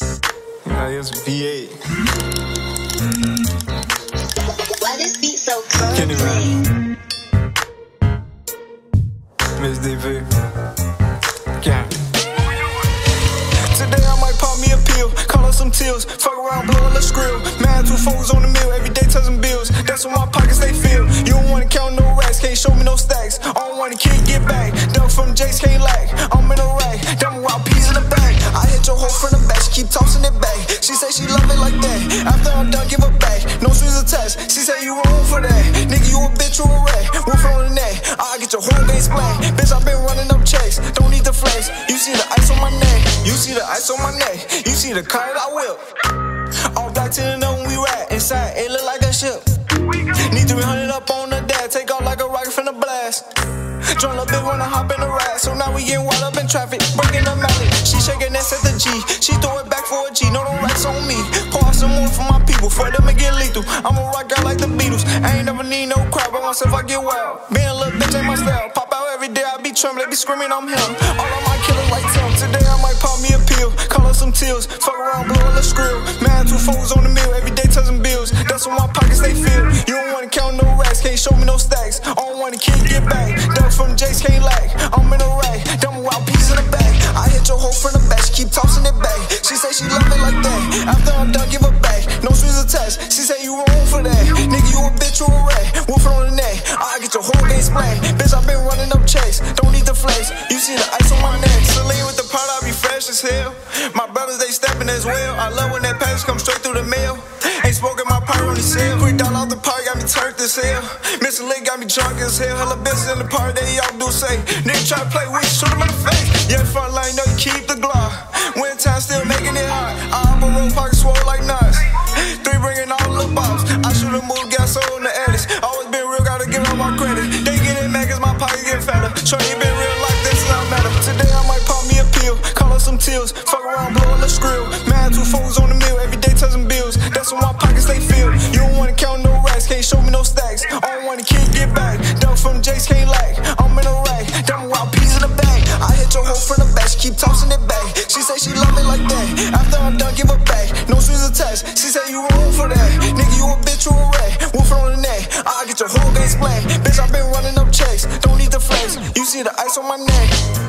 Yeah, it's V8. Why this beat so cold? CandyMan. Miss DV. Yeah. Today I might pop me a pill, call up some tills, fuck around, blow a little skrill. Mad two foes on the mill, every day touching bills. That's what my pockets they feel. You don't Done, give her back. No strings attached. She say you wrong for that. Nigga, you a bitch, you a rat. Wolf on the neck. I get your whole game splat. Bitch, I been running up checks. Don't need the flex. You see the ice on my neck. You see the ice on my neck. You see the car that I whip. All black to the when we ride. Inside, it look like a ship. Need 300 up on the deck. Take off like a rocket from the blast. Join a bit wanna hop in the ride. So now we getting wild up in traffic. Breaking the mallet. She shaking ass at the G. She throw it back for a G. No, don't racks on me. Pour some more for my people. For them to get lethal. I'ma rock guy like the Beatles. I ain't never need no crowd. By myself, I get wild. Being a little bitch ain't my style. Pop out every day. I be trembling. Be screaming, I'm him. All of my killers like Tim. Today I might pop me a pill. Call some tills. Fuck around, blow a little. Man, two foes on the mill. Every day touching bills. That's what my pockets they feel. You don't wanna count no racks. Can't show me no stacks. I don't wanna kid get back. Ducks from Jace She say you wrong for that. Nigga, you a bitch, you a rat. Wolf on the neck. I get your whole game splat. Bitch, I been running up checks. Don't need the flex. You see the ice on my neck. Celine with the pot, I be fresh as hell. My brothers, they stepping as well. I love when that package come straight through the mail. Ain't smoking my pyro on the cell. Quick down off the party, got me turned as hell. Mr. Lee got me drunk as hell. Hella bitches in the party, they all do say. Nigga try to play with shoot him in the face. Yeah, front line, know you keep the glock. Tills. Fuck around, blow a little skrill. Mad two foes on the mill, every day touching bills. That's what my pockets they feel. You don't wanna count no racks, can't show me no stacks. I don't wanna kid get back. Duck from Jace can't lack. I'm in a rack, damn wild peas in the bag. I hit your hoe from the back, she keep tossing it back. She say she love it like that. After I'm done, give her back. No strings attached. She say you wrong for that. Nigga, you a bitch, you a rat. Wolf on the neck. I get your whole game splat. Bitch, I been running up checks. Don't need the flex. You see the ice on my neck.